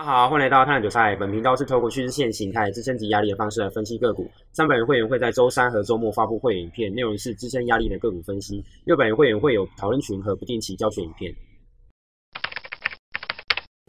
大家好，欢迎来到探九赛。本频道是透过趋势线形态、支撑及压力的方式来分析个股。三百元会员会在周三和周末发布会员影片，内容是支撑压力的个股分析。六百元会员会有讨论群和不定期教学影片。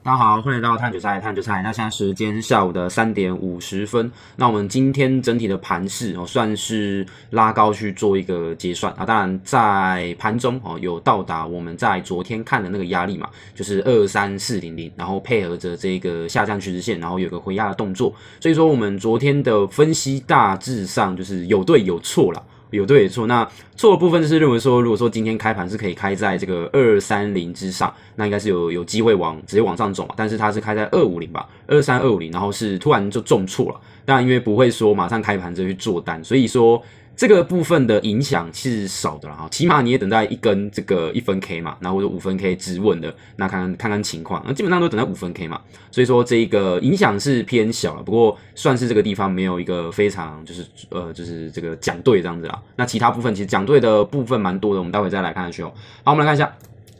大家好，欢迎来到探九赛，探九赛。那现在时间是下午的三点五十分。那我们今天整体的盘势哦，算是拉高去做一个结算啊。当然，在盘中哦，有到达我们在昨天看的那个压力嘛，就是二三四零零，然后配合着这个下降趋势线，然后有个回压的动作。所以说，我们昨天的分析大致上就是有对有错了。有对有错，那错的部分就是认为说，如果说今天开盘是可以开在这个二三零之上，那应该是有有机会往直接往上走嘛。但是它是开在二五零吧，二三二五零，然后是突然就重错了。当然，因为不会说马上开盘就去做单，所以说。这个部分的影响是少的哈，起码你也等待一根这个一分 K 嘛，然后或者五分 K 直稳的，那看看看情况，那基本上都等待五分 K 嘛，所以说这个影响是偏小了，不过算是这个地方没有一个非常就是呃就是这个讲对这样子啦，那其他部分其实讲对的部分蛮多的，我们待会再来看下去哦。好，我们来看一下。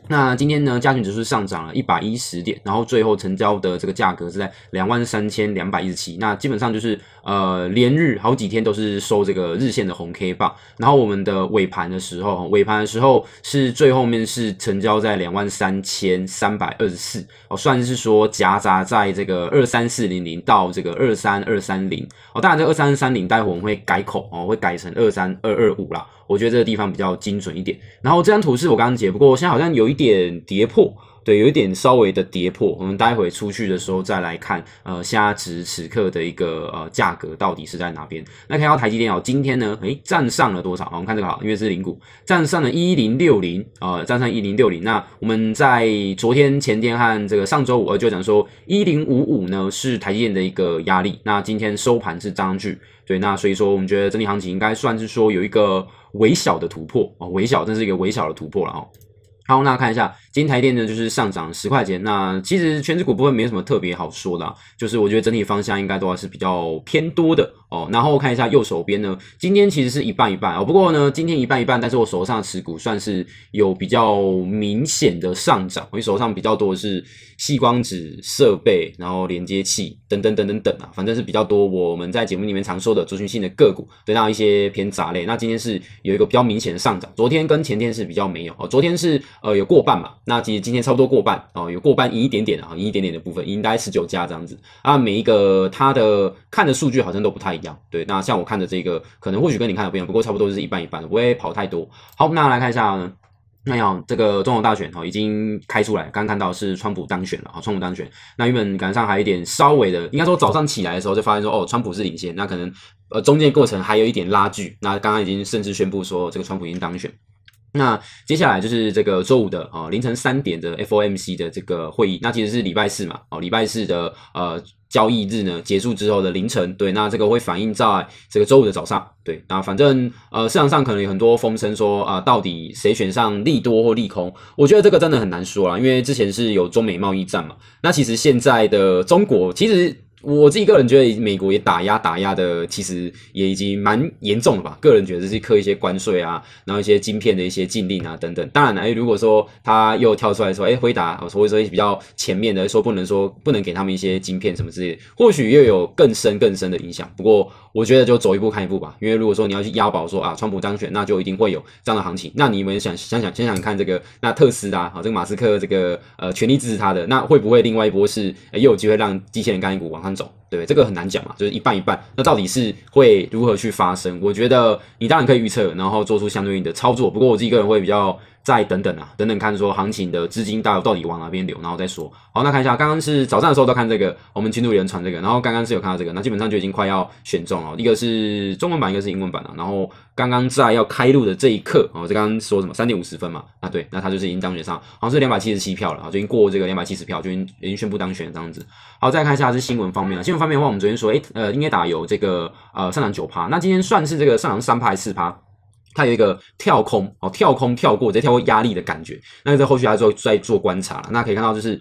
那今天呢，加权指数上涨了一百一十点，然后最后成交的这个价格是在两万三千两百一十七。那基本上就是呃连日好几天都是收这个日线的红 K 棒。然后我们的尾盘的时候，尾盘的时候是最后面是成交在两万三千三百二十四，哦，算是说夹杂在这个二三四零零到这个二三二三零。哦，当然这二三三零待会我们会改口哦，会改成二三二二五啦。我觉得这个地方比较精准一点。然后这张图是我刚刚截，不过现在好像有一点跌破，对，有一点稍微的跌破。我们待会出去的时候再来看，呃，虾值此刻的一个呃价格到底是在哪边？那看到台积电哦，今天呢，诶，站上了多少？我们看这个好，因为是零股，站上了一零六零啊，站上一零六零。那我们在昨天、前天和这个上周五呃就讲说，一零五五呢是台积电的一个压力。那今天收盘是涨上去，对，那所以说我们觉得整体行情应该算是说有一个。微小的突破哦，微小，这是一个微小的突破了哦。好，那看一下今天台电呢，就是上涨十块钱。那其实全指股部分没什么特别好说的，就是我觉得整体方向应该都还是比较偏多的哦。然后看一下右手边呢，今天其实是一半一半哦。不过呢，今天一半一半，但是我手上持股算是有比较明显的上涨，我手上比较多的是。细光子设备，然后连接器等等等等等啊，反正是比较多。我们在节目里面常说的族群性的个股，对到一些偏杂类。那今天是有一个比较明显的上涨，昨天跟前天是比较没有哦。昨天是呃有过半嘛，那其实今天差不多过半哦，有过半赢一点点啊，赢一点点的部分，赢大概十九家这样子啊。每一个它的看的数据好像都不太一样，对。那像我看的这个，可能或许跟你看的不一样，不过差不多是一半一半，不会跑太多。好，那来看一下呢。那样，这个总统大选哈已经开出来，刚看到是川普当选了啊，川普当选。那原本感觉上还有一点稍微的，应该说早上起来的时候就发现说，哦，川普是领先。那可能呃中间过程还有一点拉锯。那刚刚已经甚至宣布说，这个川普已经当选。那接下来就是这个周五的啊凌晨三点的 FOMC 的这个会议。那其实是礼拜四嘛，哦，礼拜四的呃。交易日呢结束之后的凌晨，对，那这个会反映在这个周五的早上，对，那反正呃市场上可能有很多风声说啊，到底谁选上利多或利空？我觉得这个真的很难说啦，因为之前是有中美贸易战嘛，那其实现在的中国其实。我自己个人觉得，美国也打压打压的，其实也已经蛮严重了吧？个人觉得是刻一些关税啊，然后一些晶片的一些禁令啊等等。当然了，哎，如果说他又跳出来说，哎，回答或者说比较前面的说，不能说不能给他们一些晶片什么之类的，或许又有更深更深的影响。不过，我觉得就走一步看一步吧。因为如果说你要去押宝说啊，川普当选，那就一定会有这样的行情。那你们想想想想想看，这个那特斯拉啊，这个马斯克这个呃全力支持他的，那会不会另外一波是又有机会让机器人概念股往上走？对，这个很难讲嘛，就是一半一半。那到底是会如何去发生？我觉得你当然可以预测，然后做出相对应的操作。不过我自己个人会比较。再等等啊，等等看说行情的资金到到底往哪边流，然后再说。好，那看一下，刚刚是早上的时候都看这个，我们群组有人传这个，然后刚刚是有看到这个，那基本上就已经快要选中了。一个是中文版，一个是英文版了。然后刚刚在要开录的这一刻，哦，这刚刚说什么三点五十分嘛？啊，对，那他就是已经当选上，好像是两百七十七票了，啊，就已经过这个两百七十票，就已经已经宣布当选这样子。好，再看一下是新闻方面啊。新闻方面的话，我们昨天说，诶，呃，应该打有这个呃上涨九趴，那今天算是这个上涨三趴还是四趴？它有一个跳空哦，跳空跳过直接跳过压力的感觉，那在后续还做在做观察。那可以看到就是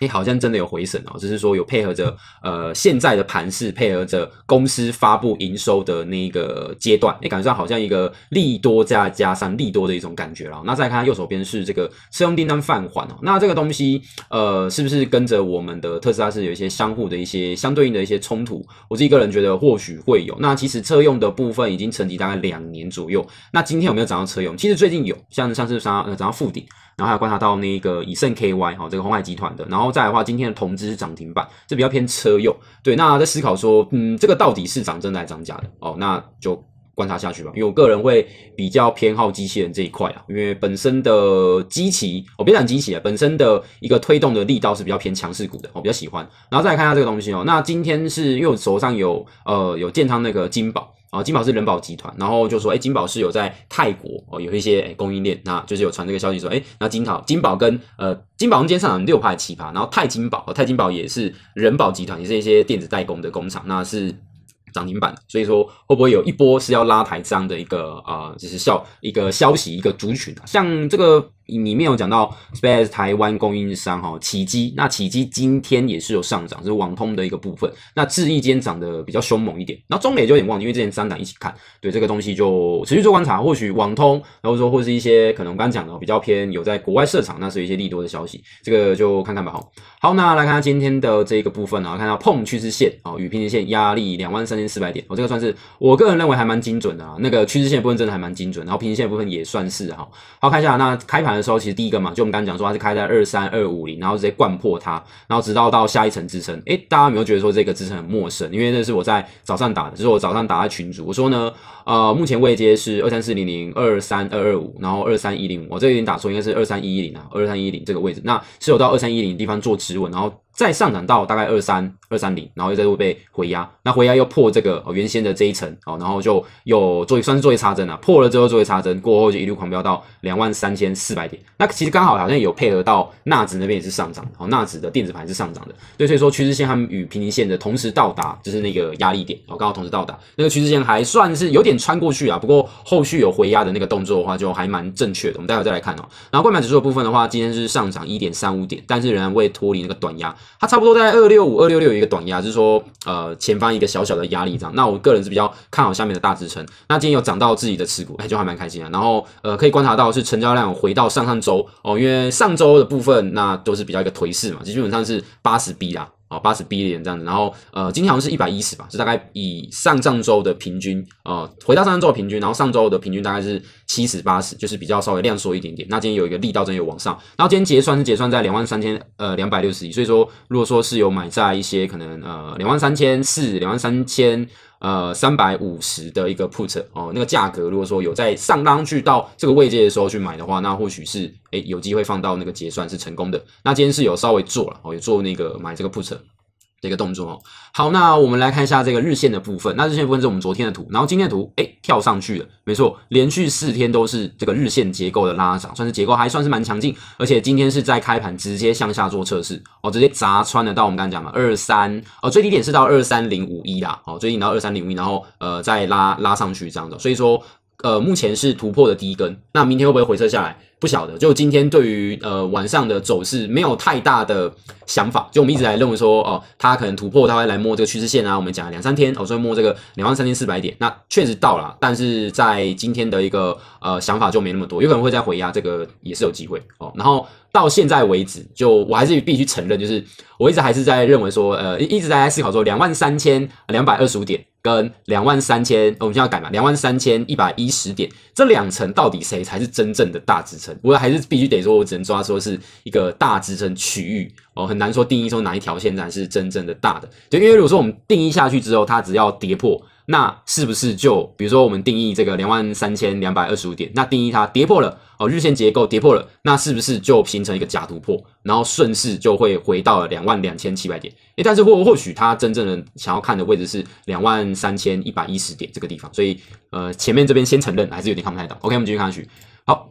哎，好像真的有回审哦，只是说有配合着呃现在的盘势，配合着公司发布营收的那一个阶段，哎，感觉上好像一个利多加加上利多的一种感觉了。那再看右手边是这个车用订单放缓哦，那这个东西呃是不是跟着我们的特斯拉是有一些相互的一些相对应的一些冲突？我自己个人觉得或许会有。那其实车用的部分已经沉寂大概两年左右，那今天有没有涨到车用？其实最近有，像像是涨涨到负顶。然后还有观察到那个以盛 KY 哈，这个红海集团的，然后再的话，今天的同资是涨停板，这比较偏车用。对，那在思考说，嗯，这个到底是涨真的还是涨假的？哦，那就观察下去吧。因为我个人会比较偏好机器人这一块啊，因为本身的机器，我别讲机器啊，本身的一个推动的力道是比较偏强势股的，我比较喜欢。然后再来看一下这个东西哦，那今天是因为我手上有呃有建仓那个金宝。啊，金宝是人保集团，然后就说，哎，金宝是有在泰国哦，有一些供应链，那就是有传这个消息说，哎，那金宝金宝跟呃金宝今天上涨六趴七趴，然后泰金宝，泰金宝也是人保集团，也是一些电子代工的工厂，那是涨停板，所以说会不会有一波是要拉抬这样的一个啊，就是消一个消息一个族群啊，像这个。里面有讲到 Space 台湾供应商哈，启基，那启基今天也是有上涨，是网通的一个部分。那智易间涨得比较凶猛一点，那中美就有点忘记，因为之前三档一起看，对这个东西就持续做观察。或许网通，然后说或是一些可能我刚刚讲的比较偏有在国外设厂，那是一些利多的消息，这个就看看吧。好，好，那来看下今天的这个部分啊，看到碰趋势线哦，与平行线压力两万三千四百点，哦，这个算是我个人认为还蛮精准的啊。那个趋势线部分真的还蛮精准，然后平行线部分也算是哈。好，看一下那开盘。的时候其实第一个嘛，就我们刚刚讲说它是开在二三二五零，然后直接灌破它，然后直到到下一层支撑。诶，大家有没有觉得说这个支撑很陌生？因为那是我在早上打的，就是我早上打在群组，我说呢，呃，目前位阶是二三四零零、二三二二五，然后二三一零五，我这个有点打错，应该是二三一一零啊，二三一零这个位置，那是有到二三一零地方做指纹，然后。再上涨到大概二三二三零，然后又再度被回压，那回压又破这个原先的这一层，哦，然后就有做算是做一插针啊，破了之后做一插针，过后就一路狂飙到两万三千四百点。那其实刚好好像有配合到纳指那边也是上涨，哦，纳指的电子盘是上涨的，对，所以说趋势线它们与平行线的同时到达，就是那个压力点，哦，刚好同时到达，那个趋势线还算是有点穿过去啊，不过后续有回压的那个动作的话，就还蛮正确的。我们待会再来看哦。然后购买指数的部分的话，今天是上涨一点三五点，但是仍然未脱离那个短压。它差不多在二六五、二六六有一个短压，就是说，呃，前方一个小小的压力这样。那我个人是比较看好下面的大支撑。那今天有涨到自己的持股，哎，就还蛮开心的。然后，呃，可以观察到是成交量回到上上周哦，因为上周的部分那都是比较一个颓势嘛，基本上是八十 B 啦。啊，八十 B 点这样子，然后呃，今天好像是一百一十吧，是大概以上上周的平均，呃，回到上上周的平均，然后上周的平均大概是七十八十，就是比较稍微量缩一点点。那今天有一个力道真有往上，然后今天结算是结算在两万三千呃两百六十一，所以说如果说是有买在一些可能呃两万三千四、两万三千。呃，三百五十的一个 put 哦，那个价格如果说有在上当去到这个位阶的时候去买的话，那或许是诶有机会放到那个结算是成功的。那今天是有稍微做了哦，有做那个买这个 put。的一个动作哦，好，那我们来看一下这个日线的部分。那日线部分是我们昨天的图，然后今天的图，哎，跳上去了，没错，连续四天都是这个日线结构的拉涨，算是结构还算是蛮强劲，而且今天是在开盘直接向下做测试，哦，直接砸穿了到我们刚刚讲嘛，二三，哦，最低点是到二三零五一啦，哦，最低到二三零五一，然后呃再拉拉上去这样的，所以说呃目前是突破的第一根，那明天会不会回撤下来？不晓得，就今天对于呃晚上的走势没有太大的想法，就我们一直在认为说哦，它可能突破，它会来摸这个趋势线啊。我们讲两三天，哦，所以摸这个两万三千四百点，那确实到了，但是在今天的一个呃想法就没那么多，有可能会再回压，这个也是有机会哦。然后到现在为止，就我还是必须承认，就是我一直还是在认为说，呃，一直在思考说两万三千两百二十五点。跟两万三千，我们现在改嘛，两万三千一百一十点，这两层到底谁才是真正的大支撑？我还是必须得说，我只能抓说是一个大支撑区域哦，很难说定义说哪一条线才是真正的大的。就因为如果说我们定义下去之后，它只要跌破。那是不是就比如说我们定义这个两万三千两百二十五点，那定义它跌破了哦，日线结构跌破了，那是不是就形成一个假突破，然后顺势就会回到了两万两千七百点？诶，但是或或许它真正的想要看的位置是两万三千一百一十点这个地方，所以呃前面这边先承认还是有点看不太到。OK，我们继续看下去。好，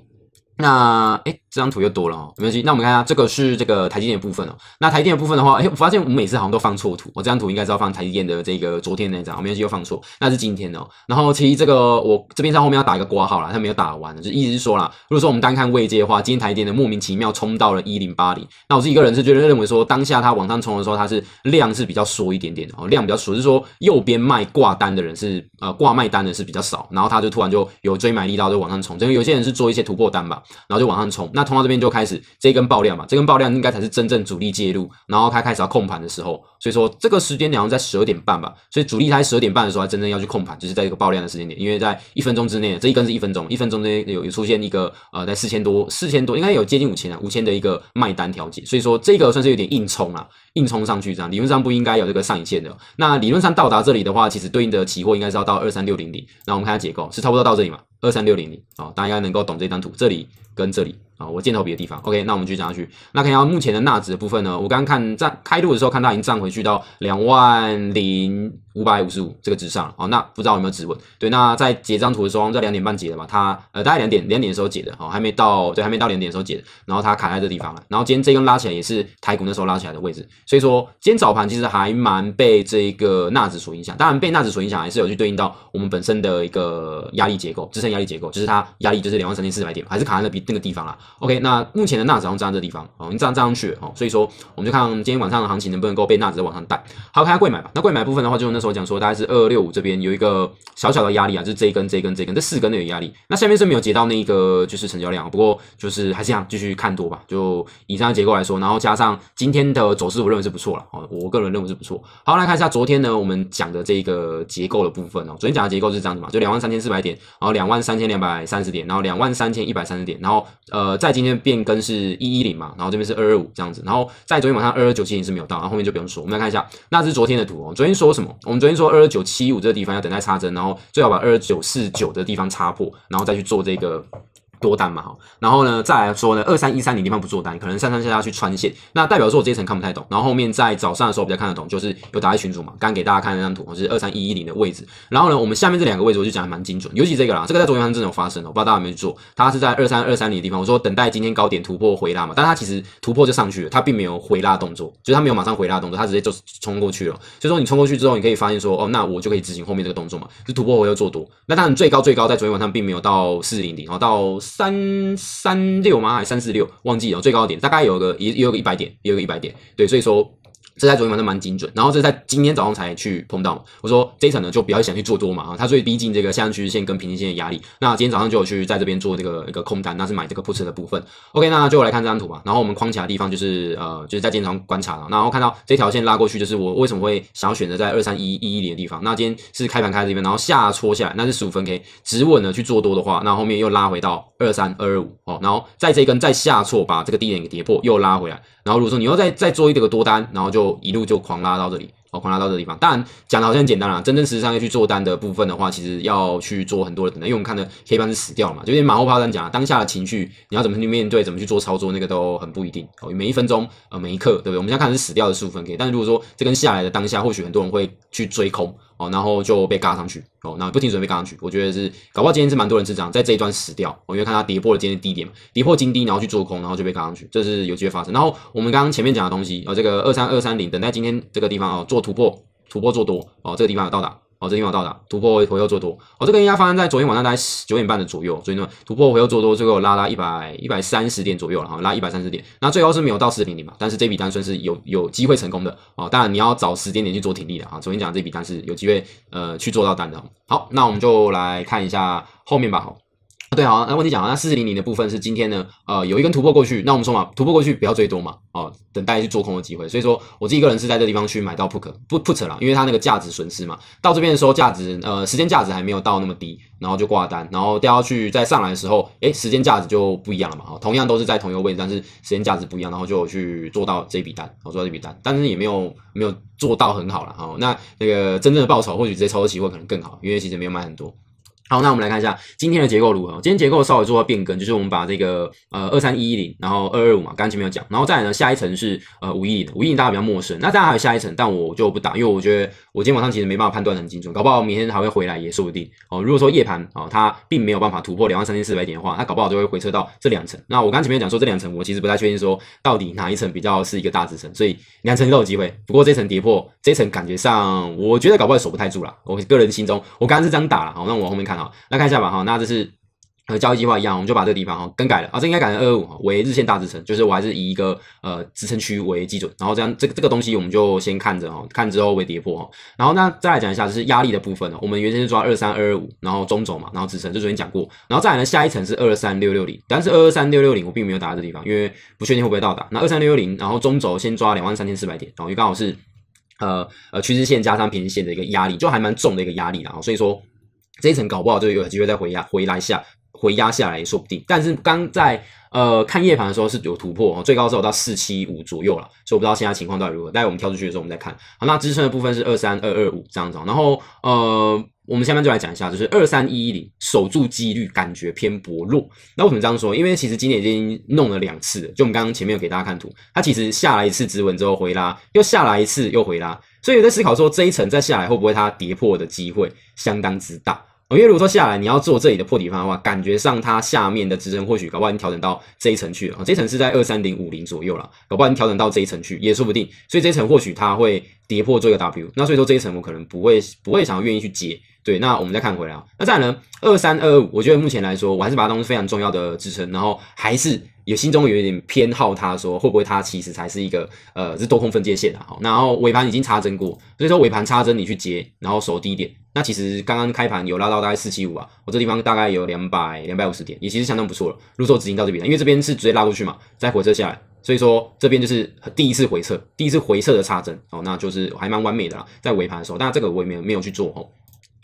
那诶。这张图又多了哦，没关系。那我们看一下，这个是这个台积电的部分哦。那台积电的部分的话，哎，我发现我们每次好像都放错图。我这张图应该是要放台积电的这个昨天那张，没关系，又放错，那是今天的。然后其实这个我这边在后面要打一个挂号啦，它没有打完，就意思是说啦，如果说我们单看位阶的话，今天台积电的莫名其妙冲到了一零八零。那我自己个人是觉得认为说，当下它往上冲的时候，它是量是比较缩一点点的哦，量比较缩，是说右边卖挂单的人是呃挂卖单的是比较少，然后它就突然就有追买力道就往上冲，因为有些人是做一些突破单吧，然后就往上冲。那冲到这边就开始这根爆量嘛，这根爆量应该才是真正主力介入，然后它开始要控盘的时候，所以说这个时间点在十二点半吧，所以主力在十二点半的时候还真正要去控盘，就是在这个爆量的时间点，因为在一分钟之内，这一根是一分钟，一分钟之内有有出现一个呃在四千多四千多，应该有接近五千啊，五千的一个卖单调节，所以说这个算是有点硬冲啊，硬冲上去这样，理论上不应该有这个上影线的。那理论上到达这里的话，其实对应的期货应该是要到二三六零零，那我们看下结构是差不多到这里嘛，二三六零零啊，大家能够懂这张图，这里跟这里。啊，我箭头别的地方，OK，那我们继续讲下去。那看一下目前的纳指的部分呢？我刚刚看站开路的时候，看到已经站回去到两万零五百五十五这个值上了。哦，那不知道有没有止稳？对，那在截张图的时候，在两点半截的嘛，它呃大概两点两点的时候截的，哦，还没到，对，还没到两点的时候截的，然后它卡在这地方了。然后今天这根拉起来也是台股那时候拉起来的位置，所以说今天早盘其实还蛮被这个纳指所影响。当然被纳指所影响，还是有去对应到我们本身的一个压力结构，支撑压力结构，就是它压力就是两万三千四百点，还是卡在那比那个地方了。OK，那目前的纳指好像站在这地方哦，你站站上去哦，所以说我们就看今天晚上的行情能不能够被纳指往上带。好，看下贵买吧。那贵买部分的话，就那时候讲说，大概是二六五这边有一个小小的压力啊，就是这一根、这一根、这一根，这四根都有压力。那下面是没有截到那个就是成交量，不过就是还是想继续看多吧。就以上的结构来说，然后加上今天的走势，我认为是不错了哦，我个人认为是不错。好，来看一下昨天呢，我们讲的这个结构的部分哦，昨天讲的结构是这样子嘛，就两万三千四百点，然后两万三千两百三十点，然后两万三千一百三十点，然后呃，在今天变更是一一零嘛，然后这边是二二五这样子，然后在昨天晚上二二九七零是没有到，然后后面就不用说，我们来看一下，那是昨天的图哦。昨天说什么？我们昨天说二二九七五这个地方要等待插针，然后最好把二二九四九的地方插破，然后再去做这个。多单嘛哈，然后呢，再来说呢，二三一三零地方不做单，可能上上下下去穿线，那代表说我这一层看不太懂。然后后面在早上的时候比较看得懂，就是有打在群组嘛，刚给大家看那张图，就是二三一一零的位置。然后呢，我们下面这两个位置我就讲的蛮精准，尤其这个啦，这个在昨天晚上真的有发生我，不知道大家有没有做。它是在二三二三零的地方，我说等待今天高点突破回拉嘛，但它其实突破就上去了，它并没有回拉动作，就是它没有马上回拉动作，它直接就冲过去了。所以说你冲过去之后，你可以发现说，哦，那我就可以执行后面这个动作嘛，就突破回又做多。那当然最高最高在昨天晚上并没有到四零零，然后到三。三六吗？还是三四六？忘记了，最高点大概有个也有个一百点，也有个一百点。对，所以说。这在昨天晚上蛮精准，然后这在今天早上才去碰到。我说这一层呢就比较想去做多嘛啊，它最逼近这个下降趋势线跟平行线的压力。那今天早上就有去在这边做这个一个空单，那是买这个 put 的部分。OK，那就来看这张图吧。然后我们框起来的地方就是呃就是在今天早上观察了，然后看到这条线拉过去，就是我为什么会想要选择在二三一一一零的地方。那今天是开盘开这边，然后下戳下来，那是十五分 K 止稳了去做多的话，那后面又拉回到二三二二五哦，然后在这根再下挫把这个低点给跌破，又拉回来。然后如果说你要再再做一个多单，然后就一路就狂拉到这里，哦，狂拉到这个地方。当然讲的好像很简单啦，真正实际上要去做单的部分的话，其实要去做很多的等待，因为我们看的黑盘是死掉了嘛，就有点马后炮这样讲，当下的情绪你要怎么去面对，怎么去做操作，那个都很不一定哦。每一分钟呃每一刻，对不对？我们现在看的是死掉的十五分 K，但是如果说这根下来的当下，或许很多人会去追空。哦，然后就被嘎上去，哦，那不停准备嘎上去，我觉得是搞不好今天是蛮多人是这样，在这一段死掉，我因为看它跌破了今天低点嘛，跌破金低，然后去做空，然后就被嘎上去，这是有机会发生。然后我们刚刚前面讲的东西，哦，这个二三二三零，等待今天这个地方哦做突破，突破做多，哦，这个地方有到达。哦，这地方到达突破回又做多，哦，这个应该发生在昨天晚上大概九点半的左右，所以呢突破回又做多，最后拉拉一百一百三十点左右了哈，拉一百三十点，那最后是没有到四零零嘛，但是这笔单算是有有机会成功的。哦，当然你要找时间点去做挺力的啊，昨天讲这笔单是有机会呃去做到单的，好，那我们就来看一下后面吧，好。对，好，那问题讲了，那四四零零的部分是今天呢，呃，有一根突破过去，那我们说嘛，突破过去不要追多嘛，哦，等待去做空的机会。所以说我自己个人是在这地方去买到 put 不 put 了，因为它那个价值损失嘛，到这边的时候价值，呃，时间价值还没有到那么低，然后就挂单，然后掉下去再上来的时候，诶，时间价值就不一样了嘛，哦，同样都是在同一个位置，但是时间价值不一样，然后就去做到这笔单，我做到这笔单，但是也没有没有做到很好了，哦，那那个真正的报酬或许直接操作期货可能更好，因为其实没有买很多。好，那我们来看一下今天的结构如何。今天结构稍微做了变更，就是我们把这个呃二三一一零，然后二二五嘛，刚刚前面有讲，然后再来呢下一层是呃五一零，五一零大家比较陌生，那当然还有下一层，但我就不打，因为我觉得我今天晚上其实没办法判断很精准，搞不好明天还会回来也说不定哦。如果说夜盘哦它并没有办法突破两万三千四百点的话，它搞不好就会回撤到这两层。那我刚前面讲说这两层，我其实不太确定说到底哪一层比较是一个大支撑，所以两层都有机会。不过这层跌破，这层感觉上我觉得搞不好守不太住了。我个人心中我刚刚是这样打了，好，那我后面看好，来看一下吧。哈，那这是和交易计划一样，我们就把这个地方哈更改了。啊，这应该改成二二五为日线大支撑，就是我还是以一个呃支撑区为基准，然后这样这个这个东西我们就先看着哈，看之后为跌破哈，然后那再来讲一下就是压力的部分哦，我们原先是抓二三二二五，然后中轴嘛，然后支撑，就昨天讲过，然后再来呢下一层是二三六六零，但是二二三六六零我并没有打在这地方，因为不确定会不会到达，那二三六六零，然后中轴先抓两万三千四百点，然后因为刚好是呃呃趋势线加上平均线的一个压力，就还蛮重的一个压力然后所以说。这一层搞不好就有机会再回压回来下回压下来也说不定，但是刚在呃看夜盘的时候是有突破哦，最高是有到四七五左右了，所以我不知道现在情况到底如何。待会我们跳出去的时候我们再看。好，那支撑的部分是二三二二五这样子，然后呃我们下面就来讲一下，就是二三一一零守住几率感觉偏薄弱。那为什么这样说？因为其实今年已经弄了两次了，就我们刚刚前面有给大家看图，它其实下来一次止稳之后回拉，又下来一次又回拉，所以我在思考说这一层再下来会不会它跌破的机会相当之大。因为如果说下来你要做这里的破底方的话，感觉上它下面的支撑或许搞不好已经调整到这一层去了，这一层是在二三零五零左右了，搞不好已经调整到这一层去也说不定，所以这一层或许它会跌破这个 W，那所以说这一层我可能不会不会想要愿意去接。对，那我们再看回来啊，那再来呢，二三二五，我觉得目前来说，我还是把它当成非常重要的支撑，然后还是有心中有一点偏好它，说会不会它其实才是一个呃是多空分界线啊，好，然后尾盘已经插针过，所以说尾盘插针你去接，然后守低点，那其实刚刚开盘有拉到大概四七五啊，我这地方大概有两百两百五十点，也其实相当不错了。如果说止盈到这边，因为这边是直接拉过去嘛，再回撤下来，所以说这边就是第一次回撤，第一次回撤的插针，哦，那就是还蛮完美的啦，在尾盘的时候，但这个我也没有没有去做哦。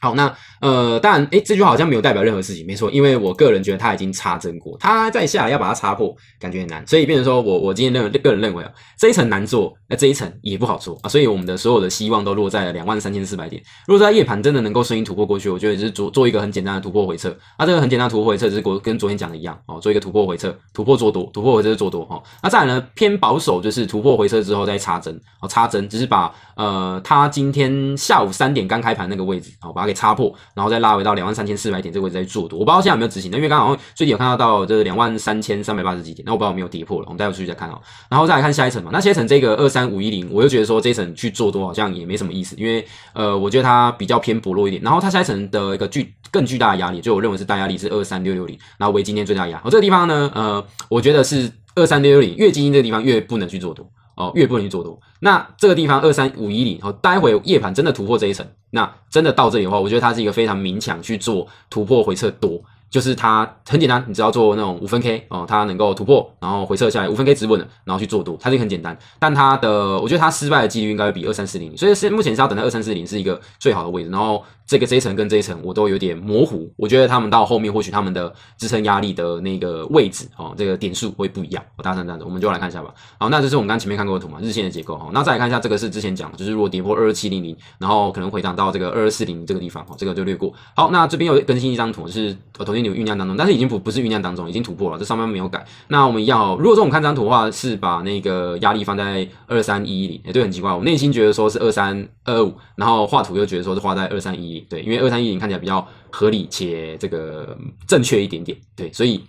好，那呃，当然，诶，这句话好像没有代表任何事情，没错，因为我个人觉得他已经插针过，他再下来要把它插破，感觉很难，所以变成说我我今天认为个人认为啊，这一层难做，那这一层也不好做啊，所以我们的所有的希望都落在了两万三千四百点。如果在夜盘真的能够顺利突破过去，我觉得就是做做一个很简单的突破回撤，那这个很简单突破回撤就是跟昨天讲的一样哦，做一个突破回撤，突破做多，突破回撤做多哦。那再来呢，偏保守就是突破回撤之后再插针哦，插针只是把呃，他今天下午三点刚开盘那个位置哦，把它给插破，然后再拉回到两万三千四百点这个位置再做多。我不知道现在有没有执行，因为刚好最近有看到到这两万三千三百八十几点，那我不知道有没有跌破了，我们待会出去再看哦。然后再来看下一层嘛，那下一层这个二三五一零，我又觉得说这一层去做多好像也没什么意思，因为呃，我觉得它比较偏薄弱一点。然后它下一层的一个巨更巨大的压力，就我认为是大压力是二三六六零，然后为今天最大压。我这个地方呢，呃，我觉得是二三六六零越接近这个地方越不能去做多。哦，越不容易做多。那这个地方二三五一零，哦，待会夜盘真的突破这一层，那真的到这里的话，我觉得它是一个非常明抢去做突破回撤多。就是它很简单，你只要做那种五分 K 哦，它能够突破，然后回撤下来五分 K 止稳的，然后去做多，它就很简单。但它的，我觉得它失败的几率应该会比二三四零，所以是目前是要等到二三四零是一个最好的位置。然后这个这一层跟这一层我都有点模糊，我觉得他们到后面或许他们的支撑压力的那个位置哦，这个点数会不一样。我大声这样子，我们就来看一下吧。好，那这是我们刚前面看过的图嘛，日线的结构哈。那再来看一下这个是之前讲，就是如果跌破二二七零零，然后可能回涨到这个二二四零这个地方哈，这个就略过。好，那这边有更新一张图，是呃头天有酝酿当中，但是已经。不不是酝酿当中，已经突破了，这上面没有改。那我们要，如果说我们看这张图的话，是把那个压力放在二三一一零，也对，很奇怪，我内心觉得说是二三二五，然后画图又觉得说是画在二三一对，因为二三一零看起来比较合理且这个正确一点点，对，所以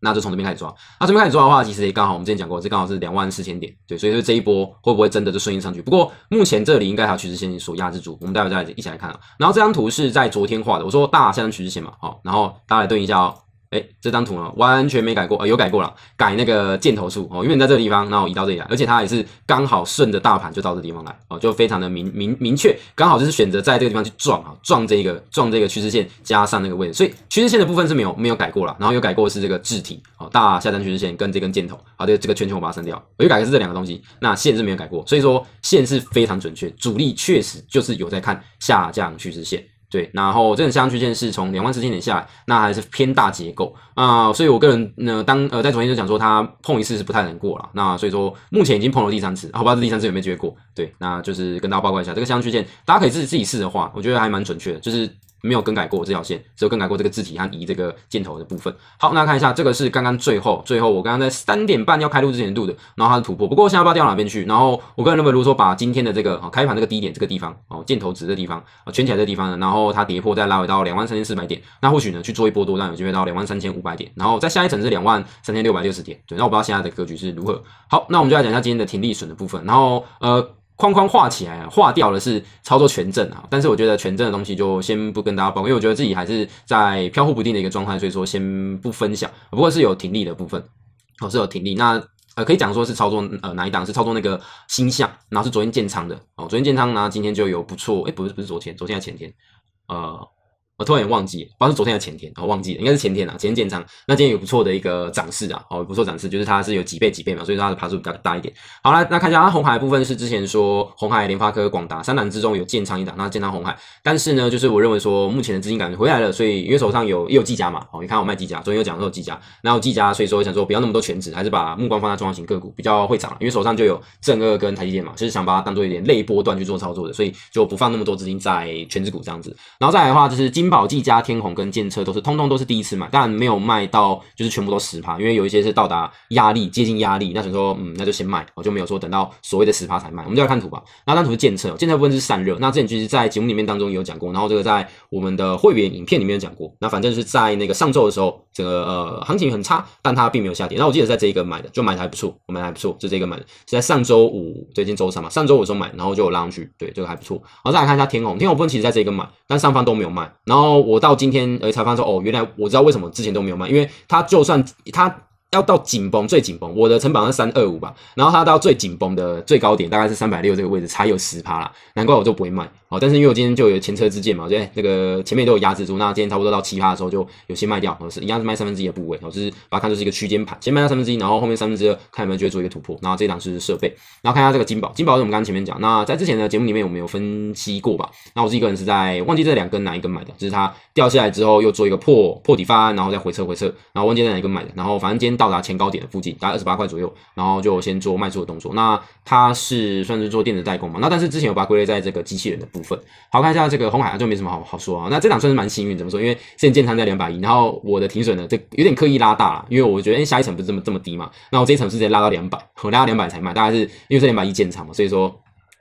那就从这边开始抓。那这边开始抓的话，其实也刚好我们之前讲过，这刚好是两万四千点，对，所以说这一波会不会真的就顺应上去？不过目前这里应该还有趋势线所压制住，我们待会再一起来看啊。然后这张图是在昨天画的，我说大下降趋势线嘛，好，然后大家来对应一下哦。哎，这张图呢完全没改过，呃，有改过了，改那个箭头数哦，因为你在这个地方，然后移到这里来，而且它也是刚好顺着大盘就到这地方来哦，就非常的明明明确，刚好就是选择在这个地方去撞啊，撞这个撞这个趋势线加上那个位置，所以趋势线的部分是没有没有改过了，然后有改过是这个字体哦，大下降趋势线跟这根箭头，好的这个圈圈我把它删掉，我有改的是这两个东西，那线是没有改过，所以说线是非常准确，主力确实就是有在看下降趋势线。对，然后这种箱区线是从两万四千点下来，那还是偏大结构啊，所以我个人呢，当呃在昨天就讲说，它碰一次是不太能过了，那所以说目前已经碰了第三次，好吧，这第三次有没有机会过？对，那就是跟大家报告一下这个箱区线，大家可以自己自己试的话，我觉得还蛮准确的，就是没有更改过这条线，只有更改过这个字体和移这个箭头的部分。好，那看一下这个是刚刚最后最后我刚刚在三点半要开录之前录的，然后它的突破。不过现在不知道掉哪边去。然后我个人认为，如果说把今天的这个开盘这个低点这个地方哦，箭头指的地方啊圈起来的地方呢，然后它跌破再拉回到两万三千四百点，那或许呢去做一波多单有机会到两万三千五百点，然后再下一层是两万三千六百六十点。对，那我不知道现在的格局是如何。好，那我们就来讲一下今天的停利损的部分，然后呃。框框画起来，画掉了是操作权证啊，但是我觉得权证的东西就先不跟大家报，因为我觉得自己还是在飘忽不定的一个状态，所以说先不分享。不过是有停利的部分，哦是有停利，那呃可以讲说是操作呃哪一档是操作那个星象，然后是昨天建仓的哦，昨天建仓呢今天就有不错，哎不是不是昨天，昨天还前天，呃。我突然也忘记，不知道是昨天还是前天，我忘记了，应该是前天啊。前天建仓，那今天有不错的一个涨势啊，哦，不错涨势，就是它是有几倍几倍嘛，所以它的爬数比较大一点。好了，那看一下它红海部分是之前说红海、联发科、广达三档之中有建仓一档，那建仓红海，但是呢，就是我认为说目前的资金感觉回来了，所以因为手上有也有技嘉嘛，哦，你看我卖技嘉，昨天有讲说技嘉，然后技嘉，所以说想说不要那么多全值，还是把目光放在中小型个股比较会涨，因为手上就有正二跟台积电嘛，就是想把它当做一点类波段去做操作的，所以就不放那么多资金在全值股这样子。然后再来的话就是今金宝、技嘉、天虹。跟建车都是通通都是第一次买，当然没有卖到就是全部都十趴，因为有一些是到达压力接近压力，那想说嗯那就先卖，我就没有说等到所谓的十趴才卖。我们就来看图吧，那张图是建车，建车部分是散热，那之前其实在节目里面当中有讲过，然后这个在我们的会员影片里面有讲过，那反正是在那个上周的时候，这个呃行情很差，但它并没有下跌。那我记得在这一个买的，就买的还不错，我买的还不错，就这个买的，是在上周五，最近周三嘛，上周五的时候买，然后就有拉上去，对这个还不错。然后再来看一下天虹，天虹部分其实在这一个买，但上方都没有卖，然后然后我到今天呃才发现说哦。原来我知道为什么之前都没有卖，因为它就算它要到紧绷最紧绷，我的成本是三二五吧，然后它到最紧绷的最高点大概是三百六这个位置才有十趴啦，难怪我就不会卖。但是因为我今天就有前车之鉴嘛，对，那个前面都有压制住，那今天差不多到七趴的时候就有先卖掉，是一样是卖三分之一的部位，我是把它看作是一个区间盘，先卖到三分之一，然后后面三分之二看有没有机会做一个突破，然后这档是设备，然后看一下这个金宝，金宝是我们刚刚前面讲，那在之前的节目里面我们有分析过吧，那我自己个人是在忘记这两根哪一根买的，就是它掉下来之后又做一个破破底翻，然后再回撤回撤，然后忘记在哪一根买的，然后反正今天到达前高点的附近，大概二十八块左右，然后就先做卖出的动作，那它是算是做电子代工嘛，那但是之前有把它归类在这个机器人的部分，好看一下。这个红海啊就没什么好好说啊。那这档算是蛮幸运，怎么说？因为现在建仓在两百一，然后我的停损呢，这有点刻意拉大了，因为我觉得，哎，下一层不是这么这么低嘛？那我这一层是直接拉到两百，我拉到两百才卖，大概是因为是两百一建仓嘛，所以说。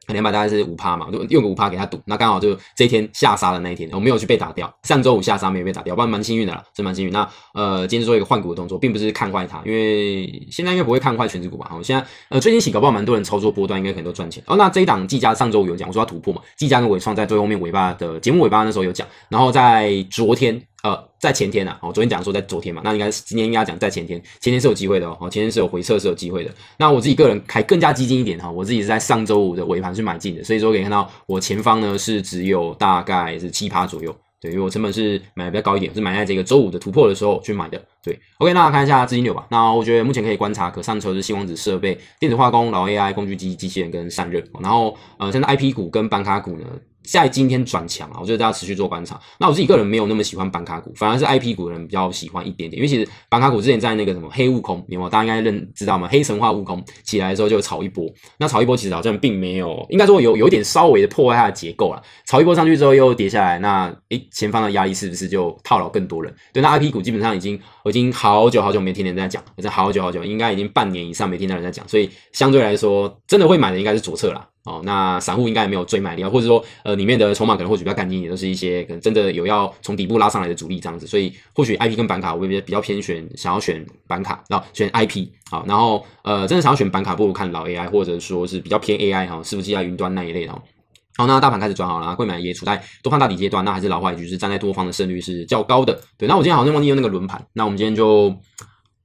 两百大概是五趴嘛，就用个五趴给他赌，那刚好就这一天下杀的那一天，我没有去被打掉。上周五下杀没有被打掉，不然蛮幸运的了，是蛮幸运。那呃，今天做一个换股的动作，并不是看坏它，因为现在应该不会看坏全指股吧？好，现在呃最近起搞不好蛮多人操作波段，应该很多赚钱。哦，那这一档技嘉上周五有讲，我说要突破嘛，技嘉跟伟创在最后面尾巴的节目尾巴那时候有讲，然后在昨天。呃，在前天呐，我昨天讲说在昨天嘛，那应该是今天应该讲在前天，前天是有机会的哦，前天是有回撤是有机会的。那我自己个人还更加激进一点哈，我自己是在上周五的尾盘去买进的，所以说可以看到我前方呢是只有大概是七趴左右，对，因为我成本是买的比较高一点，是买在这个周五的突破的时候去买的，对。OK，那看一下资金流吧。那我觉得目前可以观察可上车的是新光子设备、电子化工、老 AI、工具机、机器人跟散热，然后呃，现在 IP 股跟板卡股呢。在今天转强啊，我觉得大家持续做观察。那我自己个人没有那么喜欢板卡股，反而是 IP 股的人比较喜欢一点点。因为其实板卡股之前在那个什么黑悟空，有没有？大家应该认知道吗？黑神话悟空起来的时候就炒一波，那炒一波其实好像并没有，应该说有有一点稍微的破坏它的结构了。炒一波上去之后又跌下来，那诶前方的压力是不是就套牢更多人？对，那 IP 股基本上已经我已经好久好久没天天在讲，真好久好久，应该已经半年以上没听到人在讲，所以相对来说，真的会买的应该是左侧啦。哦，那散户应该也没有追买力啊，或者说，呃，里面的筹码可能或许比较干净，也都是一些可能真的有要从底部拉上来的主力这样子，所以或许 I P 跟板卡，我比较偏选想要选板卡，然后选 I P 好，然后呃，真的想要选板卡，不如看老 A I，或者说是比较偏 A I 哈，伺服器啊、云端那一类的。好，那大盘开始转好了，贵买也处在多方大底阶段，那还是老话一句，是站在多方的胜率是较高的。对，那我今天好像忘记用那个轮盘，那我们今天就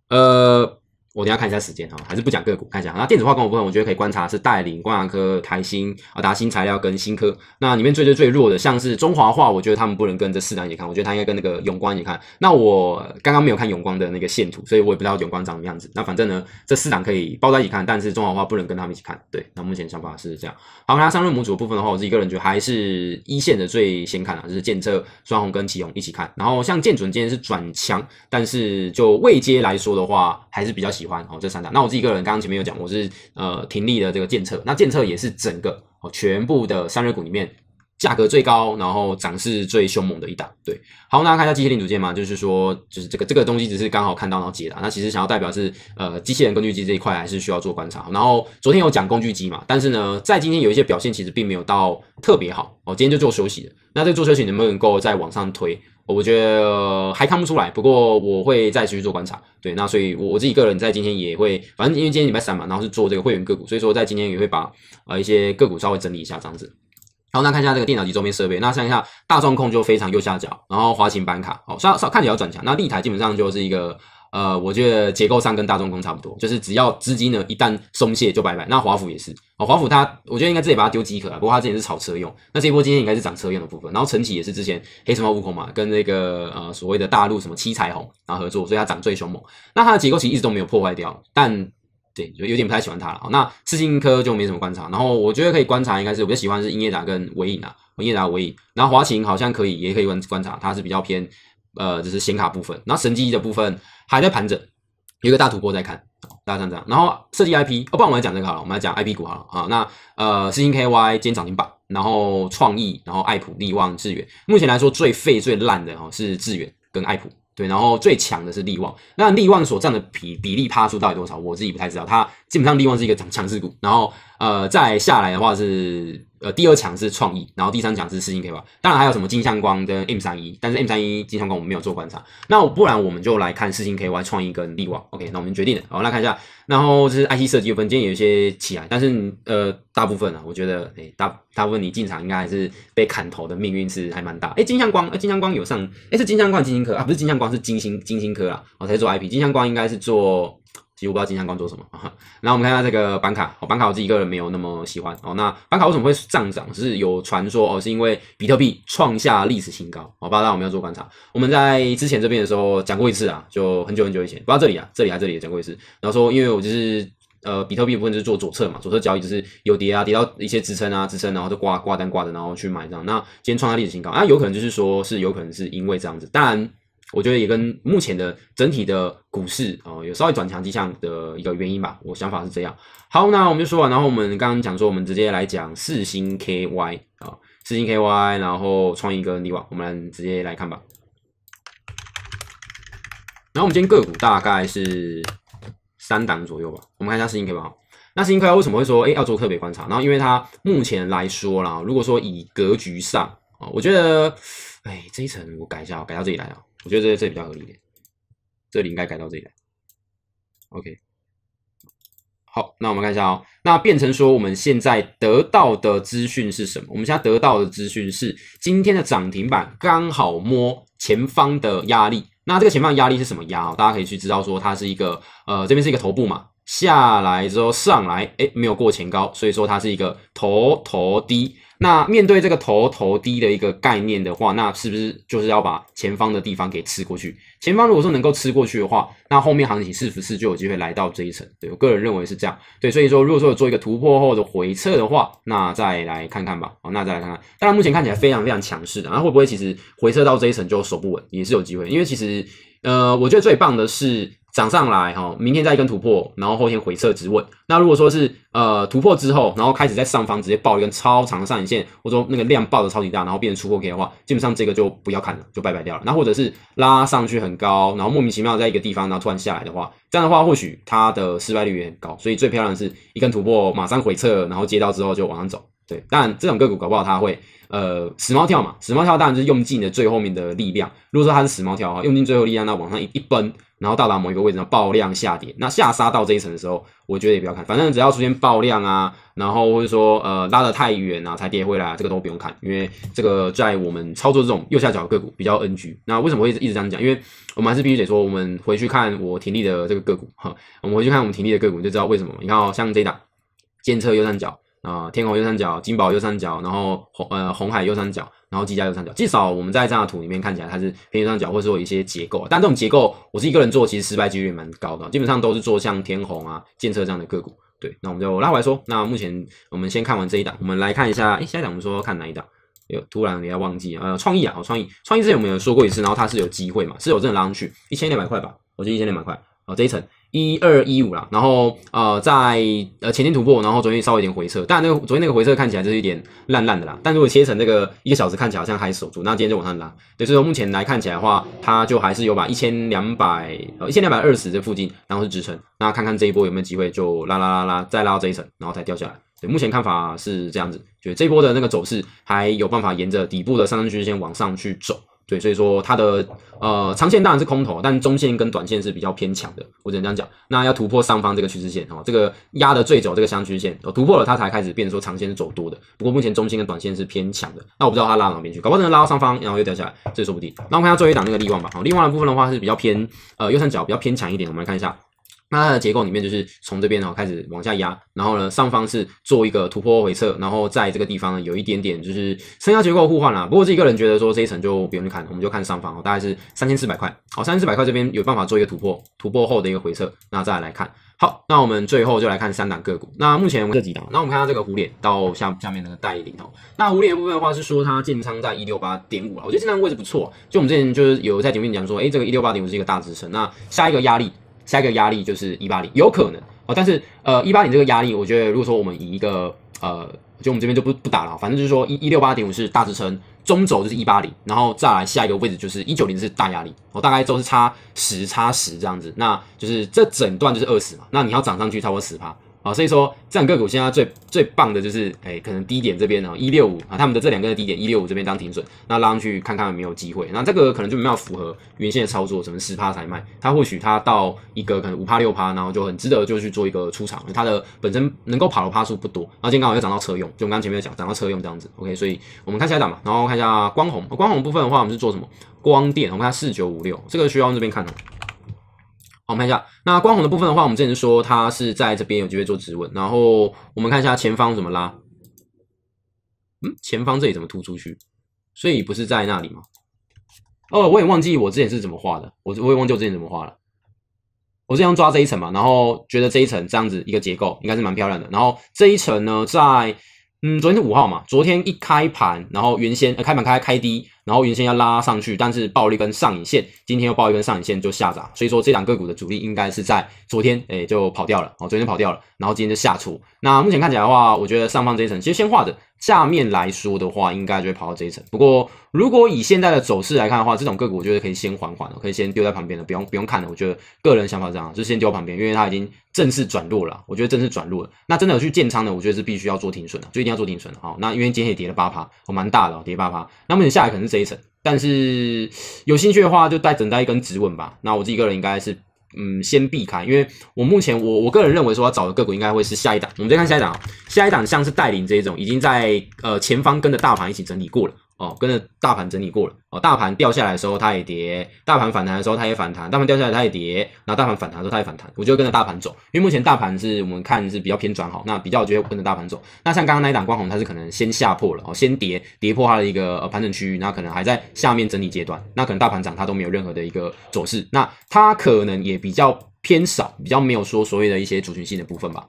呃。我等下看一下时间哈，还是不讲个股，看一下。那电子化工的部分，我觉得可以观察是带领光阳科、台新啊、达新材料跟新科。那里面最最最弱的，像是中华化，我觉得他们不能跟这四档一起看，我觉得他应该跟那个永光一起看。那我刚刚没有看永光的那个线图，所以我也不知道永光长什么样子。那反正呢，这四档可以包在一起看，但是中华化不能跟他们一起看。对，那目前想法是这样。好，那三润模组的部分的话，我自己个人觉得还是一线的最先看啊，就是建测、双红跟启宏一起看。然后像建准今天是转强，但是就未接来说的话，还是比较喜欢哦这三档。那我。自己个人刚刚前面有讲，我是呃停立的这个建测，那建测也是整个哦全部的散热股里面价格最高，然后涨势最凶猛的一档。对，好，那看一下机械零组件嘛，就是说，就是这个这个东西只是刚好看到然后解答，那其实想要代表是呃机器人工具机这一块还是需要做观察。然后昨天有讲工具机嘛，但是呢，在今天有一些表现其实并没有到特别好哦，今天就做休息了。那这个做休息能不能够再往上推？我觉得还看不出来，不过我会再继续做观察。对，那所以我我自己个人在今天也会，反正因为今天礼拜三嘛，然后是做这个会员个股，所以说在今天也会把呃一些个股稍微整理一下这样子。好，那看一下这个电脑及周边设备。那看一下大状控就非常右下角，然后华擎板卡，哦，稍稍看起来要转强。那立台基本上就是一个，呃，我觉得结构上跟大中工差不多，就是只要资金呢一旦松懈就拜拜。那华府也是，哦，华府它我觉得应该自己把它丢机壳了，不过它之前是炒车用。那这一波今天应该是涨车用的部分。然后晨起也是之前黑什么悟空嘛，跟那个呃所谓的大陆什么七彩虹然后合作，所以它涨最凶猛。那它的结构其实一直都没有破坏掉，但。对，有有点不太喜欢它了。那四星科就没什么观察，然后我觉得可以观察，应该是我比较喜欢是英业达跟维影啊，英业达维影。然后华擎好像可以，也可以观观察，它是比较偏呃，就是显卡部分。然后神机的部分还在盘整，有一个大突破在看，大家看这样。然后设计 IP，哦，不然我们来讲这个好了，我们来讲 IP 股好了啊。那呃，四星 KY 今天涨停板，然后创意，然后爱普、力旺、致远，目前来说最废最烂的哈是致远跟爱普。对，然后最强的是力旺，那力旺所占的比比例趴数到底多少？我自己不太知道。它基本上力旺是一个强强势股，然后呃再下来的话是呃第二强是创意，然后第三强是四星 K 吧。当然还有什么金相光跟 M 三一，但是 M 三一金相光我们没有做观察。那不然我们就来看四星 KY 创意跟力旺。OK，那我们决定了，好来看一下。然后就是 IC 设计部分，今天有一些起来，但是呃大部分啊，我觉得诶大大部分你进场应该还是被砍头的命运是还蛮大。诶金相光，诶金相光有上，诶是金相光金星科啊，不是金相光是金星金星科啊，我才做 IP，金相光应该是做。其实我不知道金相光做什么。然后我们看一下这个板卡，哦，板卡我自己个人没有那么喜欢哦。那板卡为什么会上涨？是有传说哦，是因为比特币创下历史新高。哦，不知道我们要做观察。我们在之前这边的时候讲过一次啊，就很久很久以前，不知道这里啊，这里啊，这里也讲过一次。然后说，因为我就是呃，比特币部分就是做左侧嘛，左侧交易就是有跌啊，跌到一些支撑啊，支撑，然后就挂挂单挂着，然后去买这样。那今天创下历史新高，那有可能就是说是有可能是因为这样子，当然。我觉得也跟目前的整体的股市啊有稍微转强迹象的一个原因吧，我想法是这样。好，那我们就说完，然后我们刚刚讲说，我们直接来讲四星 KY 啊，四星 KY，然后创意跟利旺，我们直接来看吧。然后我们今天个股大概是三档左右吧，我们看一下四星 KY。那四星 KY 为什么会说哎要做特别观察？然后因为它目前来说啦，如果说以格局上啊，我觉得哎这一层我改一下，改到这里来啊。我觉得这这比较合理一点，这里应该改到这里来。OK，好，那我们看一下哦。那变成说我们现在得到的资讯是什么？我们现在得到的资讯是今天的涨停板刚好摸前方的压力。那这个前方压力是什么压？大家可以去知道说它是一个呃这边是一个头部嘛，下来之后上来，哎没有过前高，所以说它是一个头头低。那面对这个头头低的一个概念的话，那是不是就是要把前方的地方给吃过去？前方如果说能够吃过去的话，那后面行情是不是就有机会来到这一层？对我个人认为是这样。对，所以说如果说有做一个突破后的回撤的话，那再来看看吧。好，那再来看看。当然目前看起来非常非常强势的，那会不会其实回撤到这一层就守不稳，也是有机会。因为其实呃，我觉得最棒的是。涨上来哈，明天再一根突破，然后后天回撤直稳。那如果说是呃突破之后，然后开始在上方直接爆一根超长的上影线，或者说那个量爆的超级大，然后变成出货 K 的话，基本上这个就不要看了，就拜拜掉了。那或者是拉上去很高，然后莫名其妙在一个地方，然后突然下来的话，这样的话或许它的失败率也很高。所以最漂亮的是一根突破，马上回撤，然后接到之后就往上走。对，当然这种个股搞不好它会呃死猫跳嘛，死猫跳当然就是用尽了最后面的力量。如果说它是死猫跳啊，用尽最后力量，那往上一一奔。然后到达某一个位置，爆量下跌，那下杀到这一层的时候，我觉得也不要看，反正只要出现爆量啊，然后或者说呃拉得太远啊才跌回来，这个都不用看，因为这个在我们操作这种右下角个股比较 NG。那为什么会一直这样讲？因为我们还是必须得说，我们回去看我停利的这个个股哈，我们回去看我们停利的个股就知道为什么。你看哦，像这档监测右上角啊，天虹右上角，金宝右上角，然后红呃红海右上角。然后基佳右上角，至少我们在这样的图里面看起来它是偏右上角，或者说一些结构。但这种结构，我是一个人做，其实失败几率蛮高的。基本上都是做像天虹啊、建设这样的个股。对，那我们就拉回来说。那目前我们先看完这一档，我们来看一下，哎，下一档我们说看哪一档？有突然也要忘记呃，创意啊，创意，创意之前我们有说过一次，然后它是有机会嘛，是有真的拉上去一千两百块吧？我觉得一千两百块。哦，这一层一二一五啦，然后呃在呃前天突破，然后昨天稍微有点回撤，但那个昨天那个回撤看起来就是一点烂烂的啦。但如果切成这个一个小时看起来好像还守住，那今天就往上拉。对，所以说目前来看起来的话，它就还是有把一千两百呃一千两百二十这附近然后是支撑，那看看这一波有没有机会就拉拉拉拉再拉到这一层，然后再掉下来。对，目前看法是这样子，就这一波的那个走势还有办法沿着底部的上升趋势线往上去走。对，所以说它的呃长线当然是空头，但中线跟短线是比较偏强的，我只能这样讲。那要突破上方这个趋势线哦，这个压的最久这个箱趋势线，突破了它才开始变说长线是走多的。不过目前中线跟短线是偏强的，那我不知道它拉到哪边去，搞不好能拉到上方，然后又掉下来，这也说不定。那我们看下最后一档那个力旺吧，好，利旺的部分的话是比较偏呃右上角比较偏强一点，我们来看一下。那它的结构里面就是从这边呢开始往下压，然后呢上方是做一个突破回撤，然后在这个地方呢有一点点就是升压结构互换啦。不过自己个人觉得说这一层就不用去看，我们就看上方哦，大概是三千四百块。好，三千四百块这边有办法做一个突破，突破后的一个回撤，那再来看。好，那我们最后就来看三档个股。那目前这几档，那我们看到这个虎脸到下下面那个带领哦。那虎脸部分的话是说它建仓在一六八点五了，我觉得这张位置不错。就我们之前就是有在前面讲说，哎，这个一六八点五是一个大支撑，那下一个压力。下一个压力就是一八零，有可能哦，但是呃一八零这个压力，我觉得如果说我们以一个呃，就我们这边就不不打了，反正就是说一一六八点五是大支撑，中轴就是一八零，然后再来下一个位置就是一九零是大压力，哦，大概都是差十差十这样子，那就是这整段就是二十嘛，那你要涨上去超过十趴。啊，所以说这两个股现在最最棒的就是，哎，可能低点这边呢，一六五啊，他们的这两个的低点一六五这边当停损，那拉上去看看有没有机会。那这个可能就没有符合原先的操作，什么十趴才卖，它或许它到一个可能五趴六趴，然后就很值得就去做一个出场，它的本身能够跑的趴数不多，然后今天刚好又涨到车用，就我们刚前面讲涨到车用这样子，OK，所以我们看下一档嘛，然后看一下光红，光红部分的话，我们是做什么？光电，我们看四九五六，这个需要往这边看哦。我们看一下那光红的部分的话，我们之前说它是在这边有机会做止稳，然后我们看一下前方怎么拉。嗯，前方这里怎么突出去？所以不是在那里吗？哦，我也忘记我之前是怎么画的，我我也忘记我之前怎么画了。我这样抓这一层嘛，然后觉得这一层这样子一个结构应该是蛮漂亮的，然后这一层呢，在嗯昨天是五号嘛，昨天一开盘，然后原先呃开盘开开低。然后原先要拉上去，但是爆了一根上影线，今天又爆一根上影线就下砸，所以说这两个股的主力应该是在昨天，哎就跑掉了，哦昨天跑掉了，然后今天就下出。那目前看起来的话，我觉得上方这一层其实先画着，下面来说的话，应该就会跑到这一层。不过如果以现在的走势来看的话，这种个股我觉得可以先缓缓的，可以先丢在旁边的，不用不用看了。我觉得个人想法这样，就先丢旁边，因为它已经正式转弱了。我觉得正式转弱了，那真的有去建仓的，我觉得是必须要做停损的，就一定要做停损的。好，那因为今天也跌了八趴，哦蛮大的哦，跌八趴。那目前下来可能是这但是有兴趣的话，就带等待一根指稳吧。那我自己个人应该是，嗯，先避开，因为我目前我我个人认为说要找的个股应该会是下一档。我们再看下一档，下一档像是带领这一种，已经在呃前方跟着大盘一起整理过了。哦，跟着大盘整理过了哦，大盘掉下来的时候它也跌，大盘反弹的时候它也反弹，大盘掉下来它也跌，然后大盘反弹的时候它也反弹，我就跟着大盘走，因为目前大盘是我们看是比较偏转好，那比较就会跟着大盘走。那像刚刚那一档光红，它是可能先下破了哦，先跌跌破它的一个呃盘整区域，那可能还在下面整理阶段，那可能大盘涨它都没有任何的一个走势，那它可能也比较偏少，比较没有说所谓的一些主群性的部分吧。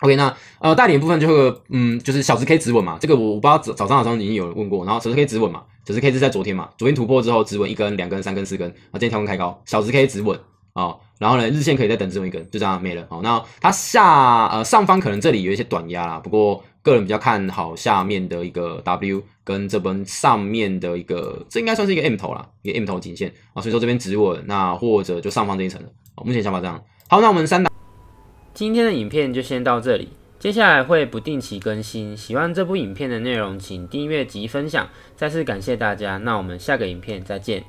OK，那呃大点部分就会嗯就是小时 K 止稳嘛，这个我我不知道早早上好像已经有人问过，然后小时 K 止稳嘛，小时 K 是在昨天嘛，昨天突破之后止稳一根、两根、三根、四根，啊今天调根开高，小时 K 止稳啊，然后呢日线可以再等止稳一根，就这样没了。好，那它下呃上方可能这里有一些短压啦，不过个人比较看好下面的一个 W 跟这边上面的一个，这应该算是一个 M 头啦，一个 M 头颈线啊，所以说这边止稳，那或者就上方这一层了。目前想法这样。好，那我们三档。今天的影片就先到这里，接下来会不定期更新。喜欢这部影片的内容，请订阅及分享。再次感谢大家，那我们下个影片再见。